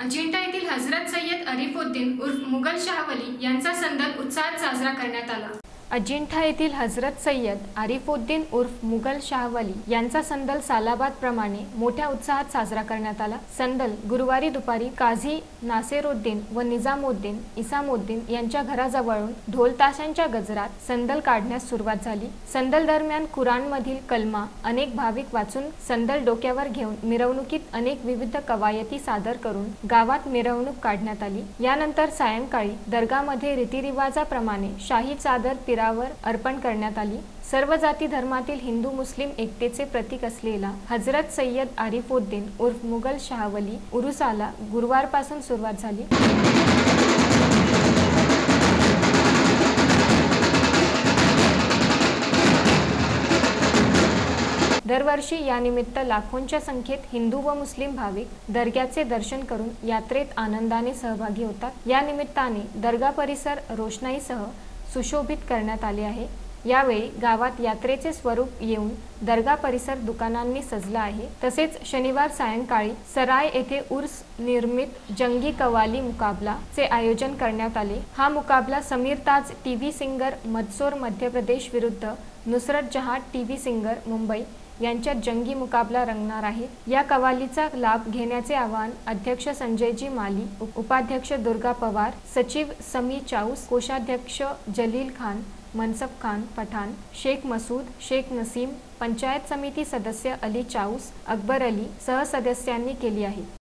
अजिंठा येथील हजरत सय्यद अरिफुद्दीन उर्फ मुघल शाहवली यांचा संदल उत्साहात साजरा करण्यात आला. अजिंठा येथील हजरत सय्यद आरिफुद्दीन उर्फ मुघल शाहवली यांचा संदल सालाबाद प्रमाणे मोठ्या उत्साहात साजरा करण्यात आला. संदल गुरुवारी दुपारी काझी नासेरुद्दीन व निजामुद्दीन इसामुद्दीन यांच्या घराजवळून ढोलताशांच्या गजरात संदल काढण्यास सुरुवात झाली. संदल दरम्यान कुराणमधील कलमा अनेक भाविक वाचून संदल डोक्यावर घेऊन मिरवणुकीत अनेक विविध कवायती सादर करून गावात मिरवणूक काढण्यात आली. यानंतर सायंकाळी दर्गामध्ये रीतिरिवाजाप्रमाणे शाही चादर तीरावर अर्पण करण्यात आली. सर्व जाती धर्मातील हिंदू मुस्लिम एकतेचे प्रतीक असलेला हजरत सय्यद आरिफुद्दीन उर्फ मुघल शाहवली उरुसाला गुरुवारपासून सुरुवात झाली. दरवर्षी यानिमित्त लाखोंच्या संख्येत हिंदू व मुस्लिम भाविक दर्ग्याचे दर्शन करून यात्रेत आनंदाने सहभागी होतात. या निमित्ताने दर्गा परिसर रोषणाईसह सुशोभित करण्यात आले आहे. यावेळी गावात यात्रेचे स्वरूप येऊन दर्गा परिसर दुकानांनी सजला आहे. तसेच शनिवार सायंकाळी सराय येथे उर्स निर्मित जंगी कवाली मुकाबला चे आयोजन करण्यात आले. हा मुकाबला समीर ताज टीव्ही सिंगर मदसोर मध्य प्रदेश विरुद्ध नुसरत जहां टीव्ही सिंगर मुंबई यांच्यात जंगी मुकाबला रंगणार आहे. या कवालीचा लाभ घेण्याचे आवाहन अध्यक्ष संजयजी माली उप- उपाध्यक्ष दुर्गा पवार सचिव समी चाऊस कोषाध्यक्ष जलील खान मनसब खान पठाण शेख मसूद शेख नसीम पंचायत समिती सदस्य अली चाऊस अकबर अली सहसदस्यांनी केली आहे.